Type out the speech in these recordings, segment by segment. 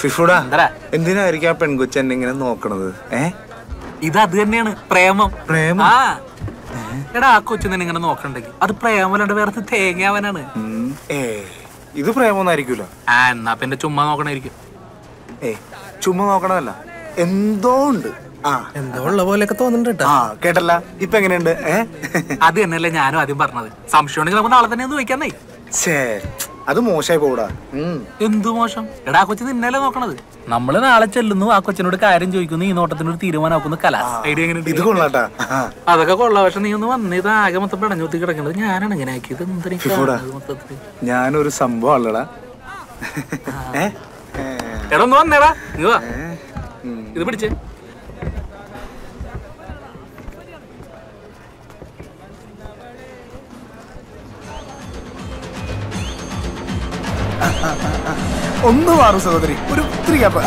ഫിഫുടാ? എന്തിനായിരിക്കും ആ പെൺകൊച്ചു എന്നെ ഇങ്ങനെ നോക്കണത്? ഏ? ഇത് അത് തന്നെയാണ് പ്രേമം. പ്രേമം? ആ. എടാ ആ കൊച്ചു നിന്നെ ഇങ്ങനെ നോക്കണ്ടെങ്കിൽ അത് പ്രേമല്ലാണ്ട് വേറെ തേങ്ങാവനാണ് ഇത് പ്രേമൊന്നായിരിക്കൂല ആ എന്നാ പിന്നെ ചുമ്മാ നോക്കണായിരിക്കും. ഏ ചുമ്മാ നോക്കണമല്ല എന്തോ ഉണ്ട്. ആ. എന്തോ ഉള്ള പോലെയൊക്കെ തോന്നുന്നുണ്ട് ആ കേട്ടല്ല ഇപ്പൊ എങ്ങനെയുണ്ട്? ഏ? അത് തന്നെയല്ലേ ഞാനും ആദ്യം പറഞ്ഞത്. സംശയം ഉണ്ടെങ്കിൽ നമുക്ക് നാളെ തന്നെ ഒന്ന് വയ്ക്കാന്നേ ഛേ അത് മോശമായി പോടാ എന്ത് മോശം? എടാ കൊച്ചു നിന്നല്ലേ നോക്കണത്? നമ്മൾ നാളെ ചെല്ലുന്നു. ആ കൊച്ചിനോട് കാര്യം ചോദിക്കുന്നു. ഈ നോട്ടത്തിനൊരു തീരുമാനമാക്കുന്നു കല. ഇത് കൊള്ളാട്ടാ. അതൊക്കെ കൊള്ളാം. പക്ഷെ നീ ഒന്ന് വന്നിത് ആകെ മൊത്തം പിടഞ്ഞൂത്തി കിടക്കണത് ഞാനാണ് ഇങ്ങനെ ആക്കിയത്. എന്തിനാ. ഞാനൊരു സംഭവം അല്ലടാ. എടാ ഒന്ന് വന്നേടാ. നീ വാ. ഇത് പിടിച്ചേ. ഒന്ന് മാറും സഹോദരി. ഒരു ഒത്തിരി ഗ്യാപ്പ്?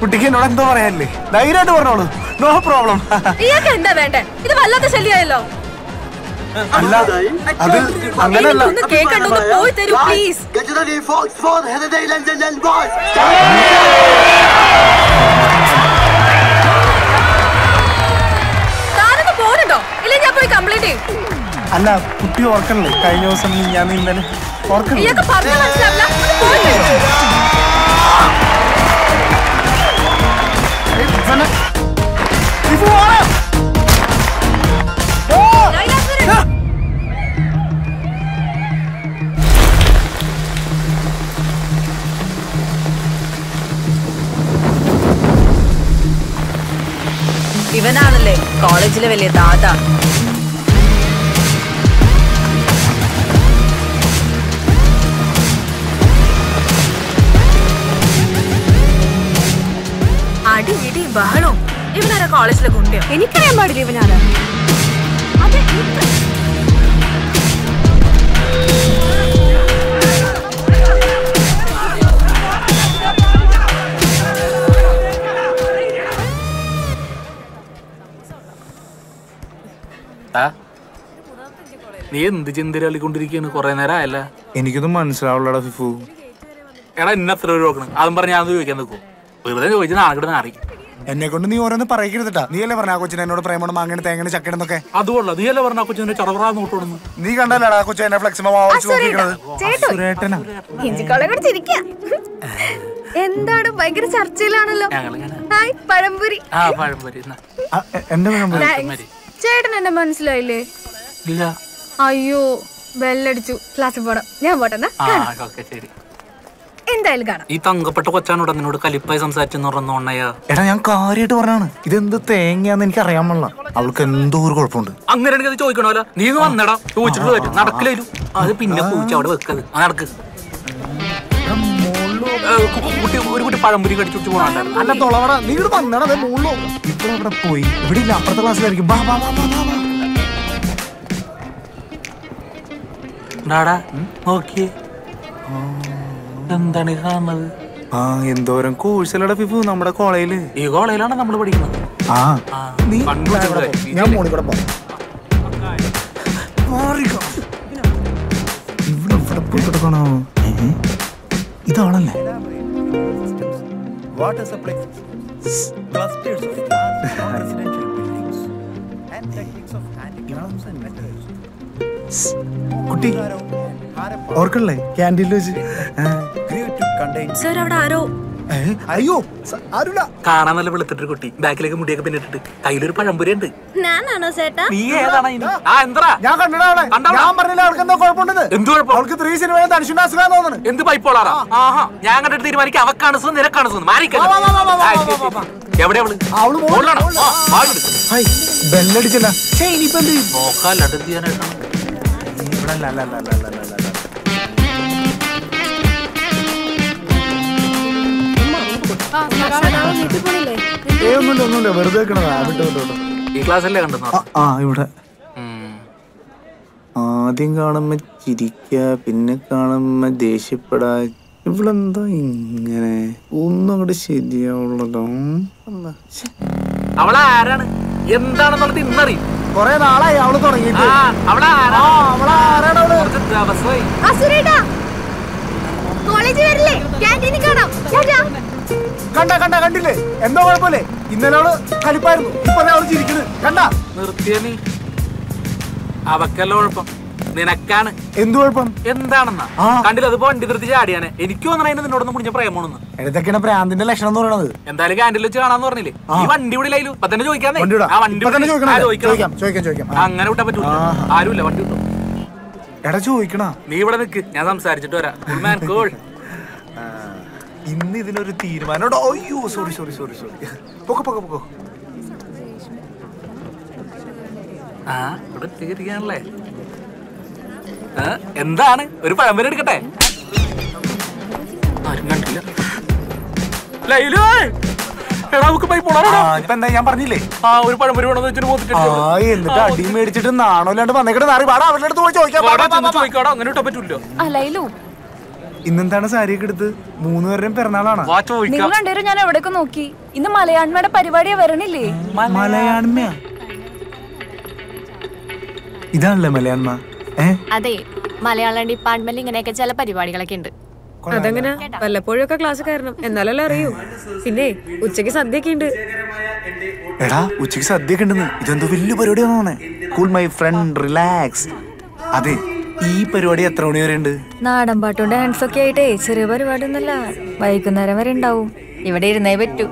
കുട്ടിക്ക് എന്നോട് എന്തോ പറയാനില്ലേ? ധൈര്യമായിട്ട് പറഞ്ഞോളൂ. നോ പ്രോബ്ലം ഇയാൾക്ക് എന്താ വേണ്ടേ? ഇത് വല്ലാത്ത ശല്യമായല്ലോ. അല്ല അത് അങ്ങനെയല്ല പോയി തരൂ പ്ലീസ് അല്ല കുട്ടി ഓർക്കണല്ലേ കഴിഞ്ഞ ദിവസം ഞാൻ ഇന്നലെ ഓർക്കണല്ലേ. ഇവനാണല്ലേ കോളേജിലെ വലിയ ദാദാ ഇവനാരാ കോളേജിലെ ഗുണ്ടയോ എനിക്കറിയാൻ പാടില്ല ഇവനാ അതെ? നീ എന്ത് ചിന്തരാളിക്കൊണ്ടിരിക്കുകയാണ് കുറെ നേരം ആയല്ല. എനിക്കൊന്നും മനസ്സിലാവുള്ളടാ ഫിഫു. എടാ ഇന്നത്ര ഒരു നോക്കണം അതും പറഞ്ഞ് ഞാൻ ചോദിക്കാൻ നിൽക്കും വെറുതെ ചോദിച്ചാൽ നാളെ നാറി എന്നെ കൊണ്ട് നീ ഓരോന്ന് പറയിക്കരുതട്ടാ നീ അല്ലേ പറഞ്ഞ ആ കൊച്ചിനെ എന്നോട് പ്രേമണം അങ്ങനെ തേങ്ങനെ ചക്കണെന്നൊക്കെ അതുകൊള്ള. നീ അല്ലേ പറഞ്ഞ കൊച്ചിനെ ചടവറാ നോട്ടോടുന്നു നീ കണ്ടല്ലേടാ ആ കൊച്ചു എന്നെ ഫ്ലെക്സിമോ എന്താണ്? ഭയങ്കര ചർച്ചയിലാണല്ലോ. ഹായ് പഴംപുരി. ചേട്ടൻ എന്നെ മനസ്സിലായില്ലേ? ഇല്ല. അയ്യോ ബെല്ലടിച്ചു. ക്ലാസ്സിൽ പോടാം. ഞാൻ പോട്ടെന്നാ ആ ഓക്കെ ശരി. എന്തായാലും കാണാം. ഈ തങ്കപ്പെട്ട കൊച്ചാനോട് നിന്നോട് കലിപ്പായി സംസാരിച്ചെന്ന് പറഞ്ഞു എടാ ഞാൻ കാര്യമായിട്ട് പറഞ്ഞാണ് ഇതെന്ത് തേങ്ങയാന്ന് എനിക്ക് അറിയാൻ പാടില്ല അവൾക്ക് എന്തോ ഒരു കുഴപ്പമുണ്ട്. അങ്ങനെ എനിക്ക് അത് ചോദിക്കണമല്ലോ. നീ വന്നടാ. ചോദിച്ചിട്ട് വരും. നടക്കില്ലും അത് പിന്നെ പൂച്ച അവിടെ വെക്കത് ആ നടക്ക്. കുട്ടി ഒരു കുട്ടി പഴംപൊരി കടിച്ചു പോകണ്ടായിരുന്നു അല്ല തൊളവട നീ ഇവിടെ വന്നടാ മുള്ളോ ഇപ്പോൾ അവിടെ പോയി. ഇവിടെ ഇല്ല അപ്പുറത്തെ ക്ലാസ്സിലായിരിക്കും. ബാ ബാ ബാ ബാ ബാ, നോക്കിയേ. എന്താണ് ഈ കാണുന്നത് ആ എന്തോരം കോഴ്സിലട ഫിഫു നമ്മുടെ കോളേജിൽ. ഈ കോളേജിലാണ് നമ്മൾ പഠിക്കുന്നത്. ആ നീ. ഞാൻ മോളിൽ കൂടെ. ഇവിടെ ഇവിടെ പോയി കിടക്കണോ? ഇതാണല്ലേ. കുട്ടി ഓർക്കണല്ലേ? ക്യാന്റീനിൽ വെച്ച്. സർ അവിടെ ആരോ? അയ്യോ ആരുല്ല? കാണാൻ നല്ല വെളുത്തിട്ടൊരു കുട്ടി. ബാക്കിലേക്ക് മുടിയൊക്കെ പിന്നിട്ടിട്ട്. കയ്യിലൊരു പഴംപൊരി ഉണ്ട് ഞാനാണോ ചേട്ടാ? നീ ഏതാണ് ആ എന്താ ഞാൻ കണ്ടടാ അവളെ. ഞാൻ പറഞ്ഞില്ല അവൾക്ക് എന്തോ കുഴപ്പമുണ്ടെന്ന്? എന്ത് കുഴപ്പം? അവൾക്ക് ത്രീ സിനിമ തനിഷിന്റെ അസുഖം തോന്നുന്നു. എന്ത് പൈപ്പോളാറാ ആഹാ ഞാൻ കണ്ടിട്ട് തീരുമാനിക്കാം. അവക്കാണ് നിനക്കാണ്. ശരി. എവിടെ അവൾ? അവൾ മോളിലാണോ? ബെല്ലടിച്ചല്ല? നോക്കാല്ല എന്ത്? ചെയ്യാനായിട്ടാണ്? ഇവിടെ അല്ല, അല്ല, അല്ല, അല്ല, അല്ല, ഒന്നുമില്ല ഒന്നുമില്ല വെറുതെ വെക്കണതാ വിട്ടോ വിട്ടോ വിട്ടോ. ഈ ക്ലാസ്സല്ലേ ആ, ഇവിടെ. ആദ്യം കാണുമ്പോ ചിരിക്ക പിന്നെ കാണുമ്പോ ദേഷ്യപ്പെടാ. ഇവളെന്താ ഇങ്ങനെ? ഒന്നും അങ്ങോട്ട് ശരിയാവുള്ളതോ അവളെ ആരാണ്? എന്താണെന്നുള്ളത് ഇന്നറിയും. കൊറേ നാളായി അവൾ തുടങ്ങിയിട്ട്. കോളേജ് വരില്ലേ? ക്യാന്റീനിൽ കാണാം. കണ്ട കണ്ട കണ്ടില്ലേ? എന്തോ കുഴപ്പമില്ലേ? ഇന്നലെ അവൾ കലിപ്പായിരുന്നു. ഇപ്പൊ അവൾ ചിരിക്കുന്നത് കണ്ട? നിർത്തിയ നീ. അവക്കല്ല കുഴപ്പം. നിനക്കാണ്. എന്ത് കുഴപ്പം? എന്താണെന്നാ. കണ്ടില്ല? അതിപ്പോ വണ്ടി നിർത്തി ചാടിയാണ്. എനിക്ക് തോന്നണ നിന്നോടൊന്നും കുടിച്ച പ്രേമോണെന്ന് ഇതൊക്കെയാണ് പ്രാന്തിന്റെ ലക്ഷണം എന്ന് പറയുന്നത് എന്തായാലും കാൻഡിൽ വെച്ച് കാണാന്ന് പറഞ്ഞില്ലേ? ഈ വണ്ടി ഇവിടെ ഇല്ലായിരുന്നു ഇപ്പൊ തന്നെ ചോദിക്കാന്നേ ആ വണ്ടി. അങ്ങനെ വിട്ടാൻ പറ്റൂല. ആരുമില്ല വണ്ടി വിട്ടു. എടാ ചോദിക്കണ? നീ ഇവിടെ നിൽക്ക് ഞാൻ സംസാരിച്ചിട്ട് വരാം. ഇന്ന് ഇതിനൊരു തീരുമാനം അയ്യോ സോറി സോറി സോറി സോറി പൊക്കോ പൊക്കോ പൊക്കോ. ആ ഇവിടെ തീരുകയാണല്ലേ എന്താണ്? ഒരു പഴമ്പര എടുക്കട്ടെ? ആരും കണ്ടില്ല. ലൈലു ഞാൻ പറഞ്ഞില്ലേ? ആ ഒരു പഴമ്പര വേണമെന്ന് വെച്ചിട്ട് ആ എന്നിട്ട് അടി മേടിച്ചിട്ട് നാണോല്ലാണ്ട് വന്നേക്കട്ടെ നാറി വാടാ അവരുടെ അടുത്ത് പോയി ചോദിക്കാം. ചോദിക്കാടോ അങ്ങനെ ഇട്ടാ പറ്റൂല്ലോ ഇന്നെന്താണ് സാരിയൊക്കെ എടുത്ത്? മൂന്നുപേരുടെയും പിറന്നാളാണ്. വാ ചോദിക്കാം. നിങ്ങൾ രണ്ടുപേരും ഞാൻ എവിടെ നോക്കി? ഇന്ന് മലയാണ്മയുടെ പരിപാടിയാ വരണില്ലേ? മലയാണ്മ ഇതാണല്ലേ മലയാണ്മ അതെ മലയാളം ഡിപ്പാർട്ട്മെന്റിൽ ഇങ്ങനെയൊക്കെ ചില പരിപാടികളൊക്കെ ഉണ്ട്. അതെങ്ങനെ? വല്ലപ്പോഴും ഒക്കെ ക്ലാസ് കയറണം. എന്നാലല്ലേ അറിയൂ. പിന്നെ ഉച്ചയ്ക്ക് സദ്യയൊക്കെ ഉണ്ട്. എടാ ഉച്ചയ്ക്ക് സദ്യയൊക്കെ ഉണ്ടെന്ന്. ഇതെന്തോ വലിയ പരിപാടിയാണോ കൂൾ മൈ ഫ്രണ്ട് റിലാക്സ് അതെ ഈ പരിപാടി എത്ര മണി വരെ ഉണ്ട്? നാടൻ പാട്ടും ഡാൻസ് ഒക്കെ ആയിട്ടേ ചെറിയ പരിപാടി ഒന്നല്ല വൈകുന്നേരം വരെ ഉണ്ടാവും. ഇവിടെ ഇരുന്നേ പറ്റൂ.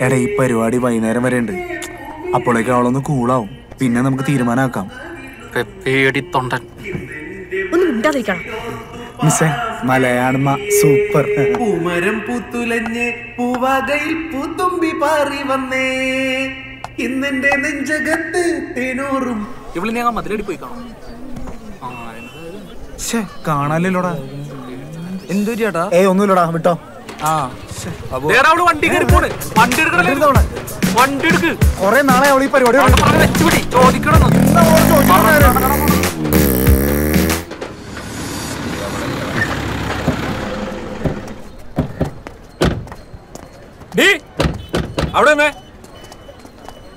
എടാ ഈ പരിപാടി വൈകുന്നേരം വരെ ഉണ്ട്. അപ്പോഴേക്കും അവളൊന്ന് കൂളാവും. പിന്നെ നമുക്ക് തീരുമാനമാക്കാം. പേടി തൊണ്ടൻ. ഒന്ന് മിണ്ടാതിരിക്കണം. മിസ്സേ സൂപ്പർ. പൂമരം പൂത്തുലഞ്ഞ് പൂവാകയിൽ പൂത്തുമ്പി പാറി വന്നേ. ഇന്നെന്റെ നെഞ്ചകത്ത് തേനൂറും ഇവിടെ ഞാൻ മതിലടി പോയി കാണും. കാണാനില്ലോടാ എന്തു ചേട്ടാ ഏ ഒന്നുമില്ലടാ വിട്ടോ. ആ വണ്ടി പോണ്. വണ്ടി എടുക്കണല്ലേ? എടുത്തവളെ. വണ്ടി എടുക്ക്. കൊറേ നാളെ അവൾ ഈ പരിപാടി ചോദിക്കണം അവിടെ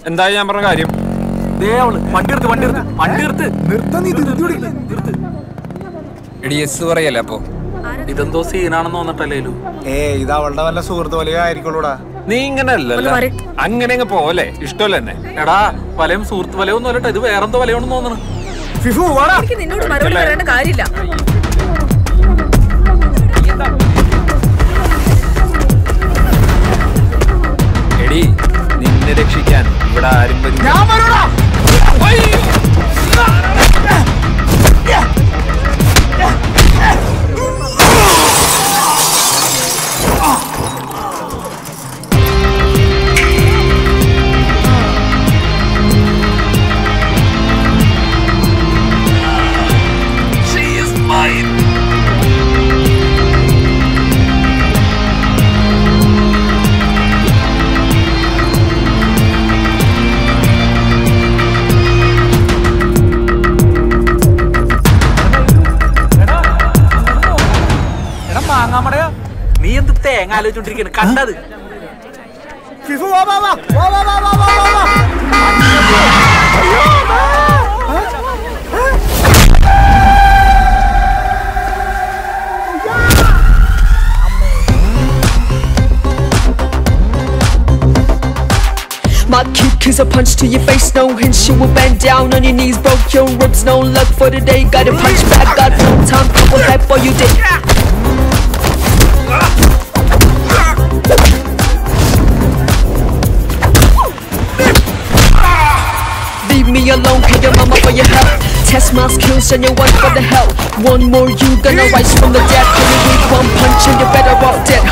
എന്തായി ഞാൻ പറഞ്ഞ കാര്യം? ദേ അവൾ. വണ്ടി എടുത്ത് വണ്ടി എടുത്ത്. വണ്ടി എടുത്ത്. നിർത്താ നീ ധൃതി നിർത്ത് എടി എസ് പറയല്ലേ അപ്പോ? ഇതെന്തോ സീനാണെന്ന് തോന്നിട്ടല്ലേ ഏ ഇത് അവളുടെ വല്ല സുഹൃത്ത് വലയോ ആയിരിക്കുള്ളൂടാ. നീ ഇങ്ങനെ അല്ലല്ലോ അങ്ങനെ അങ്ങ് പോലെ ഇഷ്ടമല്ല എന്നെ? എടാ വലയും സുഹൃത്ത് വലയൊന്നും അല്ലട്ടോ. ഇത് വേറെന്തോ വലയാണെന്ന് തോന്നണ്. ഫിഫു വാടാ. എനിക്ക് നിന്നോട് മറുപടി പറയേണ്ട കാര്യമില്ല. എടി നിന്നെ രക്ഷിക്കാൻ ഇവിടെ ആരും വരില്ല എന്ത് തേങ്ങ ആലോചിച്ചോണ്ടിരിക്കണ് കണ്ടത് ഫിഫു വാ വാ വാ വാ വാ വാ വാ വാ വാ വാ My kick is a punch to your face, no hints. You will bend down on your knees, broke your ribs. No luck for the day. Got to punch back, got no time. Couple hype for you did. Test my skills and you want for the help. One more, you gonna rise from the dead. Coming with one punch and you better off dead.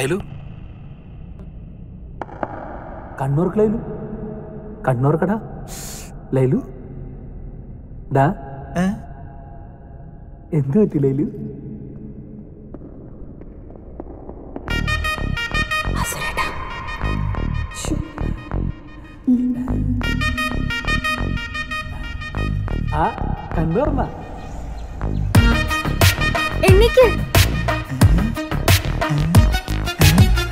ലൈലു? കണ്ണൂർക്ക് ലൈലു? കണ്ണൂർക്കടാ? ലൈലു? ഡാ? എന്ത് പറ്റി ലൈലു? ആ കണ്ണൂർന്നാ എണ്ണിക്ക്